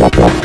Blah, blah, blah.